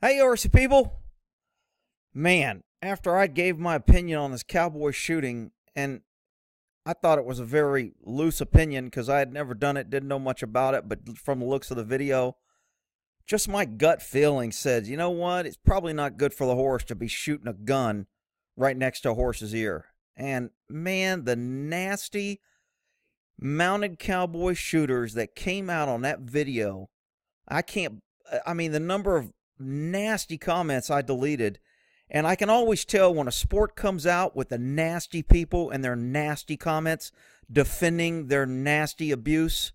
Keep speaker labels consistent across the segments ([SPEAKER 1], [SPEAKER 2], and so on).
[SPEAKER 1] Hey, horsey people. Man, after I gave my opinion on this cowboy shooting, and I thought it was a very loose opinion because I had never done it, didn't know much about it, but from the looks of the video, just my gut feeling said, you know what? It's probably not good for the horse to be shooting a gun right next to a horse's ear. And man, the nasty mounted cowboy shooters that came out on that video, I can't, I mean, the number of nasty comments I deleted. And I can always tell when a sport comes out with the nasty people and their nasty comments defending their nasty abuse.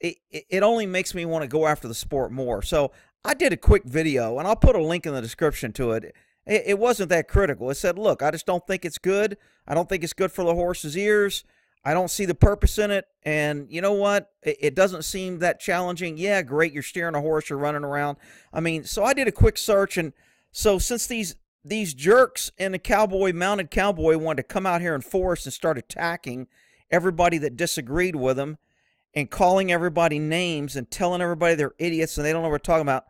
[SPEAKER 1] It, it only makes me want to go after the sport more. So I did a quick video, and I'll put a link in the description to it. It, it wasn't that critical. It said, look, I just don't think it's good. I don't think it's good for the horse's ears. I don't see the purpose in it. And you know what? It, it, doesn't seem that challenging. Yeah, great. You're steering a horse, you're running around. I mean, so I did a quick search. And so since these these jerks and the cowboy, mounted cowboy, wanted to come out here in force and start attacking everybody that disagreed with them and calling everybody names and telling everybody they're idiots and they don't know what we're talking about.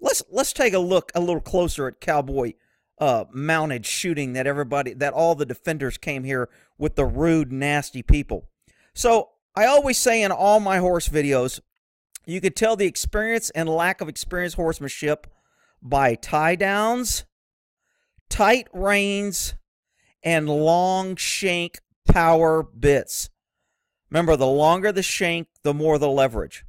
[SPEAKER 1] Let's let's take a look a little closer at cowboy uh, mounted shooting that everybody that all the defenders came here with the rude, nasty people. So I always say in all my horse videos, you could tell the experience and lack of experience horsemanship by tie downs, tight reins, and long shank power bits. Remember, the longer the shank, the more the leverage.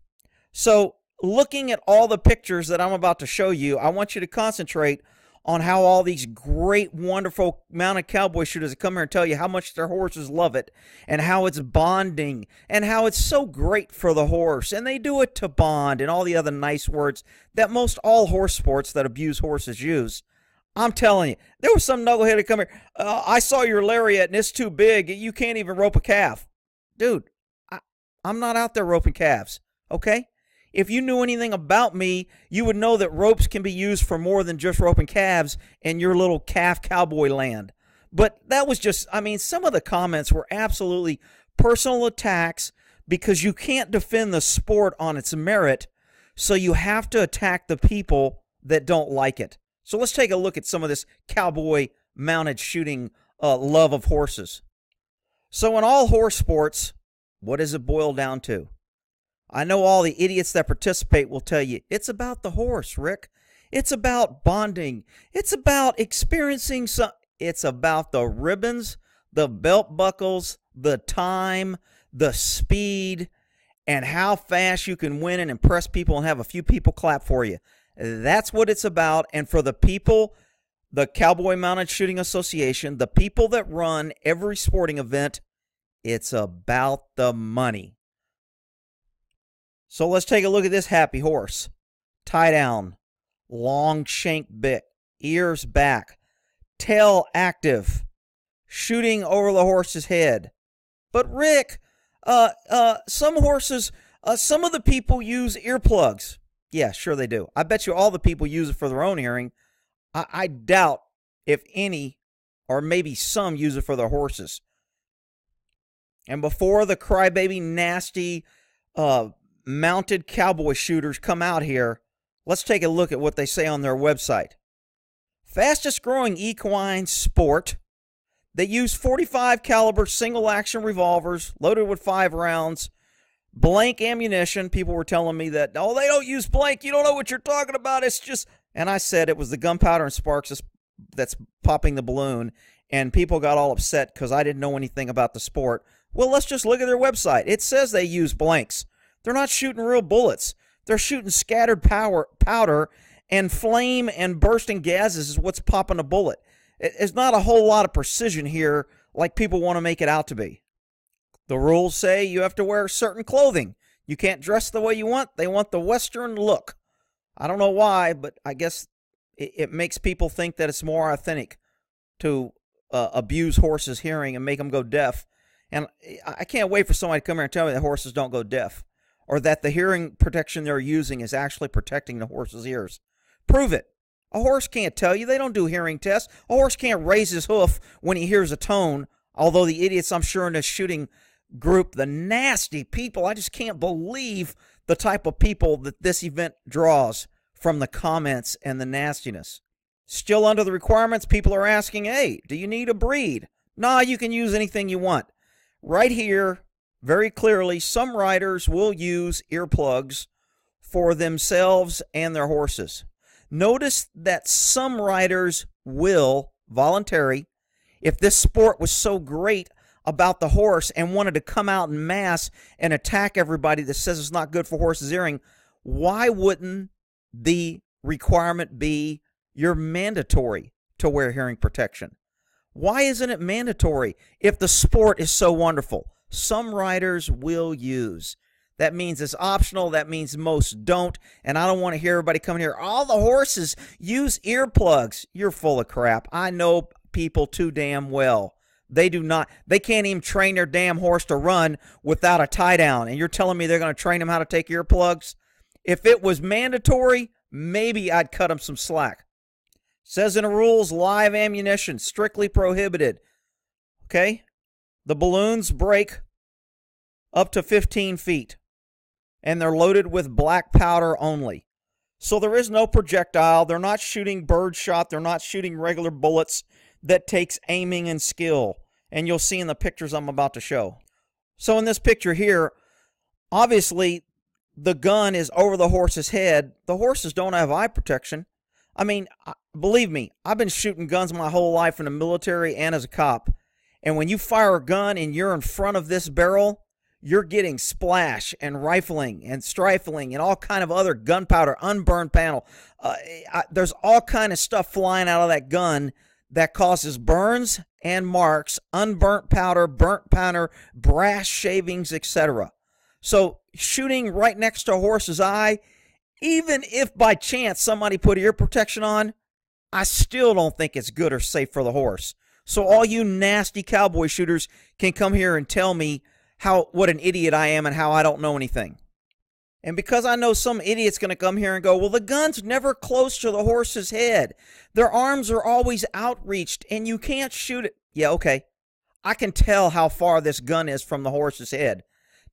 [SPEAKER 1] So, looking at all the pictures that I'm about to show you, I want you to concentrate on how all these great, wonderful mounted cowboy shooters come here and tell you how much their horses love it and how it's bonding and how it's so great for the horse. And they do it to bond and all the other nice words that most all horse sports that abuse horses use. I'm telling you, there was some knucklehead to come here. Uh, I saw your lariat and it's too big. You can't even rope a calf. Dude, I, I'm not out there roping calves, okay? If you knew anything about me, you would know that ropes can be used for more than just roping calves in your little calf cowboy land. But that was just, I mean, some of the comments were absolutely personal attacks because you can't defend the sport on its merit. So you have to attack the people that don't like it. So let's take a look at some of this cowboy mounted shooting uh, love of horses. So, in all horse sports, what does it boil down to? I know all the idiots that participate will tell you it's about the horse, Rick. It's about bonding. It's about experiencing some. It's about the ribbons, the belt buckles, the time, the speed, and how fast you can win and impress people and have a few people clap for you. That's what it's about. And for the people, the Cowboy Mounted Shooting Association, the people that run every sporting event, it's about the money. So let's take a look at this happy horse. Tie down, long shank bit, ears back, tail active, shooting over the horse's head. But Rick, uh, uh, some horses, uh, some of the people use earplugs. Yeah, sure they do. I bet you all the people use it for their own hearing. I, I doubt if any, or maybe some, use it for their horses. And before the crybaby, nasty, uh, mounted cowboy shooters come out here, let's take a look at what they say on their website. Fastest growing equine sport. They use 45 caliber single action revolvers loaded with 5 rounds, blank ammunition. People were telling me that, "Oh, they don't use blank. You don't know what you're talking about. It's just..." And I said it was the gunpowder and sparks that's popping the balloon, and people got all upset cuz I didn't know anything about the sport. Well, let's just look at their website. It says they use blanks. They're not shooting real bullets. They're shooting scattered power, powder and flame and bursting gases is what's popping a bullet. It's not a whole lot of precision here like people want to make it out to be. The rules say you have to wear certain clothing. You can't dress the way you want. They want the Western look. I don't know why, but I guess it, it makes people think that it's more authentic to uh, abuse horses' hearing and make them go deaf. And I can't wait for somebody to come here and tell me that horses don't go deaf or that the hearing protection they're using is actually protecting the horse's ears. Prove it. A horse can't tell you. They don't do hearing tests. A horse can't raise his hoof when he hears a tone. Although the idiots, I'm sure, in this shooting group, the nasty people, I just can't believe the type of people that this event draws from the comments and the nastiness. Still under the requirements, people are asking, hey, do you need a breed? Nah, you can use anything you want. Right here, very clearly, some riders will use earplugs for themselves and their horses. Notice that some riders will, voluntary, if this sport was so great about the horse and wanted to come out in mass and attack everybody that says it's not good for horses' hearing, why wouldn't the requirement be you're mandatory to wear hearing protection? Why isn't it mandatory if the sport is so wonderful? Some riders will use. That means it's optional. That means most don't. And I don't want to hear everybody coming here. All the horses use earplugs. You're full of crap. I know people too damn well. They do not, they can't even train their damn horse to run without a tie down. And you're telling me they're going to train them how to take earplugs? If it was mandatory, maybe I'd cut them some slack. Says in the rules, live ammunition, strictly prohibited. Okay? The balloons break up to 15 feet, and they're loaded with black powder only. So there is no projectile. They're not shooting bird shot. They're not shooting regular bullets that takes aiming and skill. And you'll see in the pictures I'm about to show. So in this picture here, obviously the gun is over the horse's head. The horses don't have eye protection. I mean, believe me, I've been shooting guns my whole life in the military and as a cop. And when you fire a gun and you're in front of this barrel, you're getting splash and rifling and strifling and all kind of other gunpowder, unburned panel. Uh, I, there's all kind of stuff flying out of that gun that causes burns and marks, unburnt powder, burnt powder, brass shavings, etc. So shooting right next to a horse's eye even if by chance somebody put ear protection on, I still don't think it's good or safe for the horse. So all you nasty cowboy shooters can come here and tell me how what an idiot I am and how I don't know anything. And because I know some idiot's going to come here and go, well, the gun's never close to the horse's head. Their arms are always outreached and you can't shoot it. Yeah, okay. I can tell how far this gun is from the horse's head.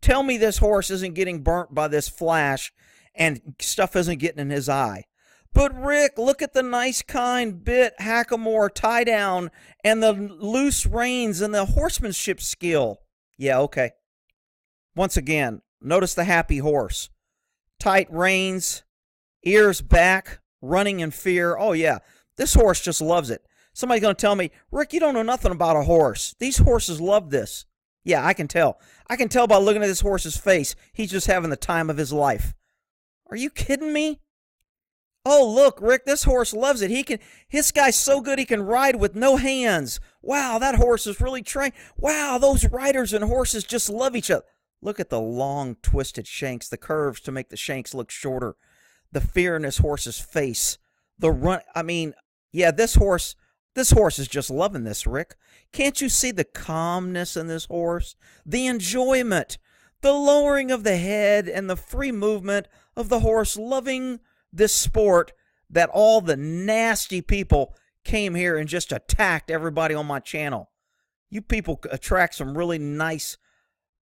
[SPEAKER 1] Tell me this horse isn't getting burnt by this flash and stuff isn't getting in his eye. But Rick, look at the nice kind bit hackamore tie down and the loose reins and the horsemanship skill. Yeah, okay. Once again, notice the happy horse. Tight reins, ears back, running in fear. Oh, yeah, this horse just loves it. Somebody's going to tell me, Rick, you don't know nothing about a horse. These horses love this. Yeah, I can tell. I can tell by looking at this horse's face. He's just having the time of his life. Are you kidding me? Oh, look, Rick, this horse loves it. He can this guy's so good he can ride with no hands. Wow, that horse is really trained. Wow, those riders and horses just love each other. Look at the long twisted shanks, the curves to make the shanks look shorter. The fear in this horse's face. The run I mean, yeah, this horse this horse is just loving this, Rick. Can't you see the calmness in this horse? The enjoyment, the lowering of the head and the free movement of the horse loving this sport that all the nasty people came here and just attacked everybody on my channel. You people attract some really nice,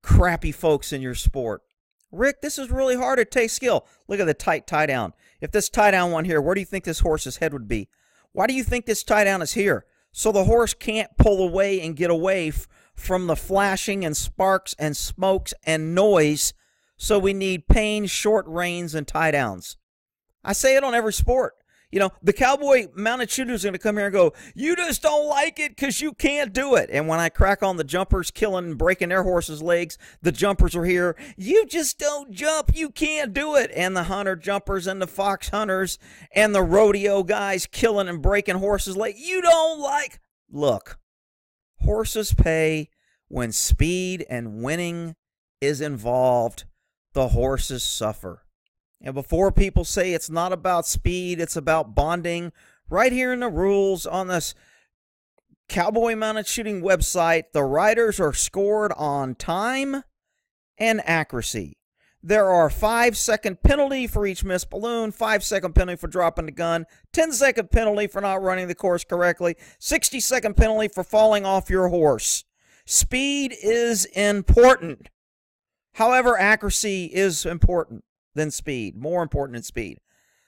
[SPEAKER 1] crappy folks in your sport. Rick, this is really hard to take skill. Look at the tight tie down. If this tie down one here, where do you think this horse's head would be? Why do you think this tie down is here? So the horse can't pull away and get away f- from the flashing and sparks and smokes and noise so we need pain, short reins, and tie downs. I say it on every sport. You know, the cowboy mounted shooter is going to come here and go, You just don't like it because you can't do it. And when I crack on the jumpers, killing and breaking their horses' legs, the jumpers are here. You just don't jump. You can't do it. And the hunter jumpers and the fox hunters and the rodeo guys killing and breaking horses' legs. You don't like. Look, horses pay when speed and winning is involved the horses suffer. And before people say it's not about speed, it's about bonding, right here in the rules on this cowboy mounted shooting website, the riders are scored on time and accuracy. There are five second penalty for each missed balloon, five second penalty for dropping the gun, 10 second penalty for not running the course correctly, 60 second penalty for falling off your horse. Speed is important. However, accuracy is important than speed, more important than speed.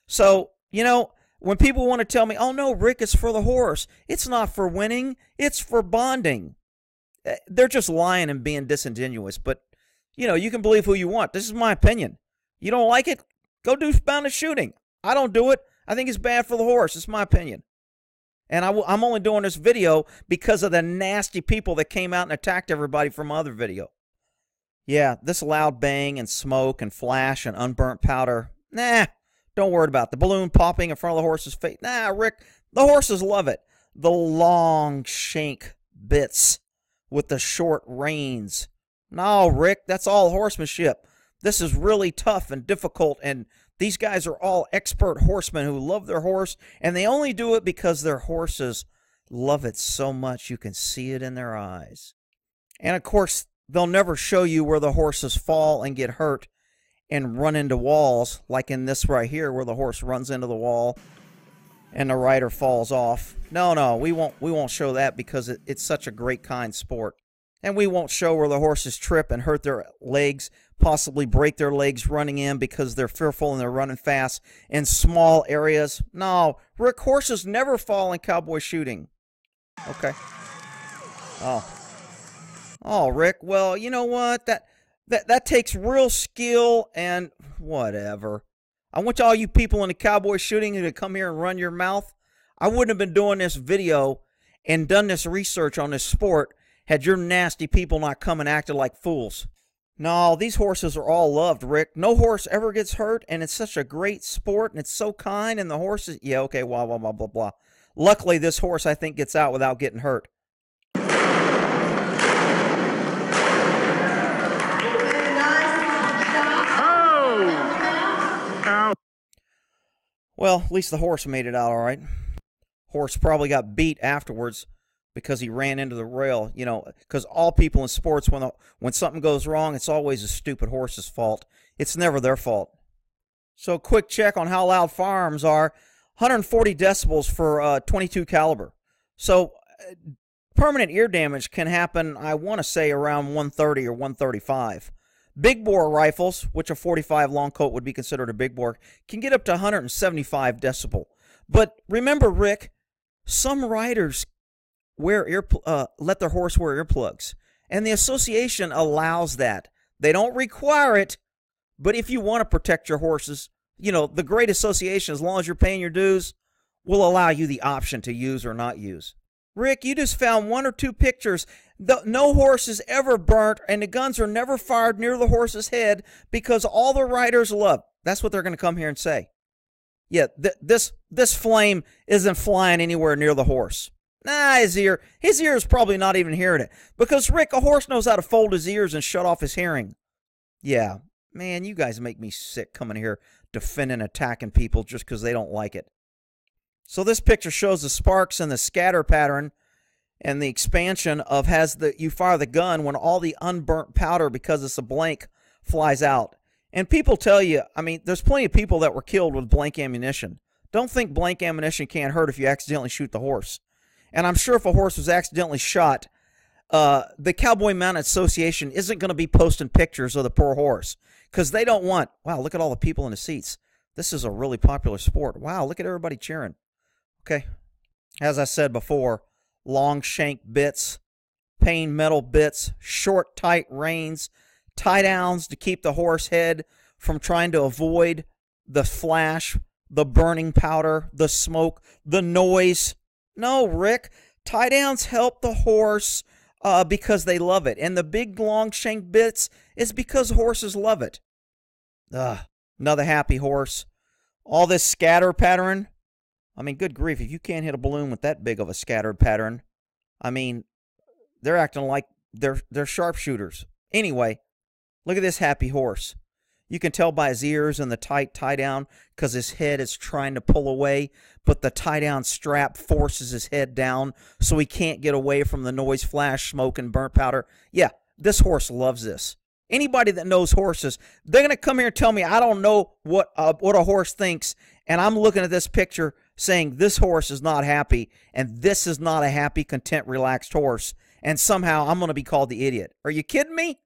[SPEAKER 1] So, you know, when people want to tell me, oh no, Rick, it's for the horse, it's not for winning, it's for bonding. Eh, they're just lying and being disingenuous. But, you know, you can believe who you want. This is my opinion. You don't like it? Go do bounded shooting. I don't do it. I think it's bad for the horse. It's my opinion. And i w- I'm only doing this video because of the nasty people that came out and attacked everybody from my other video. Yeah, this loud bang and smoke and flash and unburnt powder. Nah, don't worry about it. the balloon popping in front of the horse's face. Nah, Rick, the horses love it. The long shank bits with the short reins. No, Rick, that's all horsemanship. This is really tough and difficult, and these guys are all expert horsemen who love their horse, and they only do it because their horses love it so much you can see it in their eyes. And of course, they'll never show you where the horses fall and get hurt and run into walls, like in this right here, where the horse runs into the wall and the rider falls off. No, no, we won't. We won't show that because it, it's such a great kind sport, and we won't show where the horses trip and hurt their legs, possibly break their legs running in because they're fearful and they're running fast in small areas. No, Rick horses never fall in cowboy shooting. Okay. Oh. Oh, Rick. Well, you know what? That that that takes real skill and whatever. I want all you people in the cowboy shooting to come here and run your mouth. I wouldn't have been doing this video and done this research on this sport had your nasty people not come and acted like fools. No, these horses are all loved, Rick. No horse ever gets hurt, and it's such a great sport, and it's so kind, and the horses, yeah, okay, blah, blah, blah, blah, blah. Luckily, this horse, I think, gets out without getting hurt. Well, at least the horse made it out all right. Horse probably got beat afterwards because he ran into the rail. You know, because all people in sports, when the, when something goes wrong, it's always a stupid horse's fault. It's never their fault. So, quick check on how loud firearms are: 140 decibels for uh, 22 caliber. So, uh, permanent ear damage can happen. I want to say around 130 or 135. Big bore rifles, which a 45 Long Colt would be considered a big bore, can get up to 175 decibel. But remember, Rick, some riders wear ear uh, let their horse wear earplugs, and the association allows that. They don't require it, but if you want to protect your horses, you know the great association, as long as you're paying your dues, will allow you the option to use or not use. Rick, you just found one or two pictures. The, no horse is ever burnt, and the guns are never fired near the horse's head because all the riders love. That's what they're going to come here and say. Yeah, th- this this flame isn't flying anywhere near the horse. Nah, his ear, his ear is probably not even hearing it because Rick, a horse knows how to fold his ears and shut off his hearing. Yeah, man, you guys make me sick coming here defending, attacking people just because they don't like it. So this picture shows the sparks and the scatter pattern and the expansion of has the you fire the gun when all the unburnt powder because it's a blank flies out. And people tell you, I mean, there's plenty of people that were killed with blank ammunition. Don't think blank ammunition can't hurt if you accidentally shoot the horse. And I'm sure if a horse was accidentally shot, uh, the Cowboy Mounted Association isn't going to be posting pictures of the poor horse because they don't want, wow, look at all the people in the seats. This is a really popular sport. Wow, look at everybody cheering. Okay. As I said before, long shank bits, pain metal bits, short, tight reins, tie downs to keep the horse head from trying to avoid the flash, the burning powder, the smoke, the noise. No, Rick, tie downs help the horse uh, because they love it. And the big long shank bits is because horses love it. Ugh, another happy horse. All this scatter pattern, I mean, good grief, if you can't hit a balloon with that big of a scattered pattern, I mean, they're acting like they're they're sharpshooters. Anyway, look at this happy horse. You can tell by his ears and the tight tie down because his head is trying to pull away, but the tie down strap forces his head down so he can't get away from the noise, flash, smoke, and burnt powder. Yeah, this horse loves this. Anybody that knows horses, they're going to come here and tell me I don't know what uh, what a horse thinks, and I'm looking at this picture saying this horse is not happy and this is not a happy, content, relaxed horse, and somehow I'm going to be called the idiot. Are you kidding me?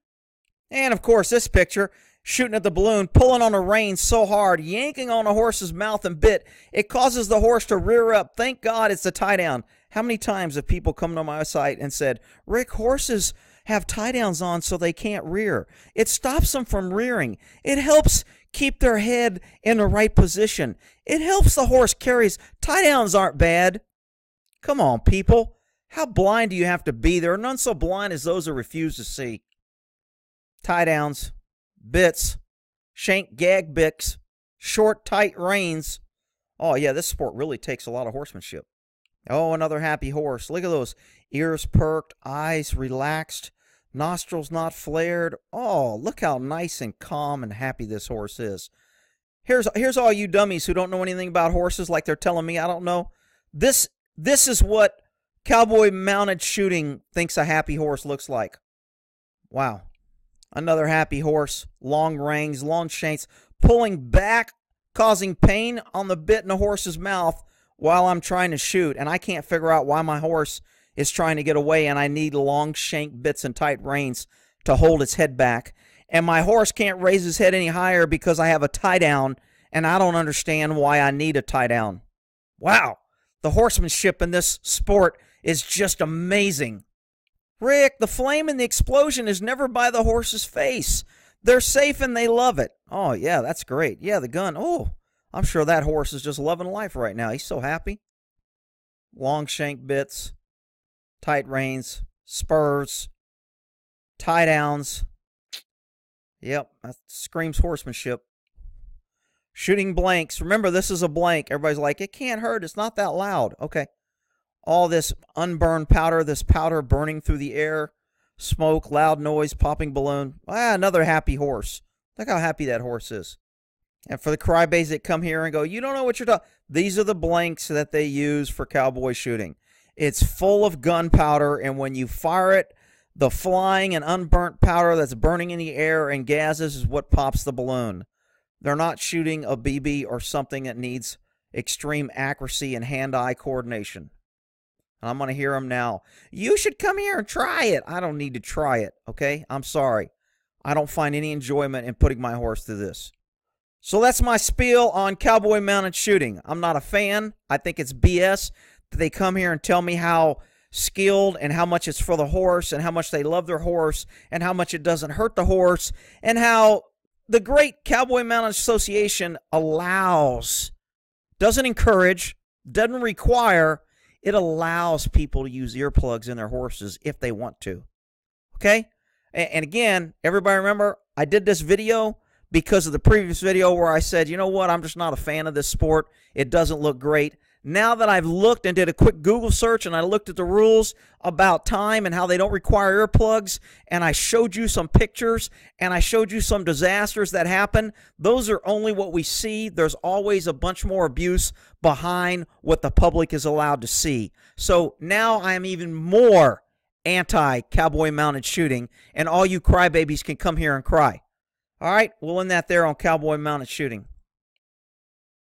[SPEAKER 1] And of course, this picture shooting at the balloon, pulling on a rein so hard, yanking on a horse's mouth and bit, it causes the horse to rear up. Thank God it's a tie down. How many times have people come to my site and said, Rick, horses have tie downs on so they can't rear? It stops them from rearing. It helps keep their head in the right position. It helps the horse carries. Tie downs aren't bad. Come on, people. How blind do you have to be? There are none so blind as those who refuse to see. Tie downs, bits, shank gag bicks, short, tight reins. Oh, yeah, this sport really takes a lot of horsemanship. Oh, another happy horse. Look at those ears perked, eyes relaxed, nostrils not flared. Oh, look how nice and calm and happy this horse is. Here's here's all you dummies who don't know anything about horses like they're telling me I don't know. This this is what cowboy mounted shooting thinks a happy horse looks like. Wow. Another happy horse, long reins, long shanks, pulling back, causing pain on the bit in the horse's mouth while I'm trying to shoot. And I can't figure out why my horse is trying to get away and I need long shank bits and tight reins to hold its head back. And my horse can't raise his head any higher because I have a tie down and I don't understand why I need a tie down. Wow. The horsemanship in this sport is just amazing. Rick, the flame and the explosion is never by the horse's face. They're safe and they love it. Oh, yeah, that's great. Yeah, the gun. Oh, I'm sure that horse is just loving life right now. He's so happy. Long shank bits, tight reins, spurs, tie downs. Yep, that screams horsemanship. Shooting blanks. Remember, this is a blank. Everybody's like, it can't hurt. It's not that loud. Okay all this unburned powder, this powder burning through the air, smoke, loud noise, popping balloon. Ah, another happy horse. Look how happy that horse is. And for the crybabies that come here and go, you don't know what you're talking. These are the blanks that they use for cowboy shooting. It's full of gunpowder, and when you fire it, the flying and unburnt powder that's burning in the air and gases is what pops the balloon. They're not shooting a BB or something that needs extreme accuracy and hand-eye coordination. And I'm going to hear them now. You should come here and try it. I don't need to try it, okay? I'm sorry. I don't find any enjoyment in putting my horse through this. So that's my spiel on cowboy mounted shooting. I'm not a fan. I think it's BS they come here and tell me how skilled and how much it's for the horse and how much they love their horse and how much it doesn't hurt the horse and how the great Cowboy Mounted Association allows, doesn't encourage, doesn't require it allows people to use earplugs in their horses if they want to. Okay? And again, everybody remember, I did this video because of the previous video where I said, you know what, I'm just not a fan of this sport. It doesn't look great. Now that I've looked and did a quick Google search and I looked at the rules about time and how they don't require earplugs, and I showed you some pictures and I showed you some disasters that happen, those are only what we see. There's always a bunch more abuse behind what the public is allowed to see. So now I am even more anti cowboy mounted shooting, and all you crybabies can come here and cry. All right, we'll end that there on cowboy mounted shooting.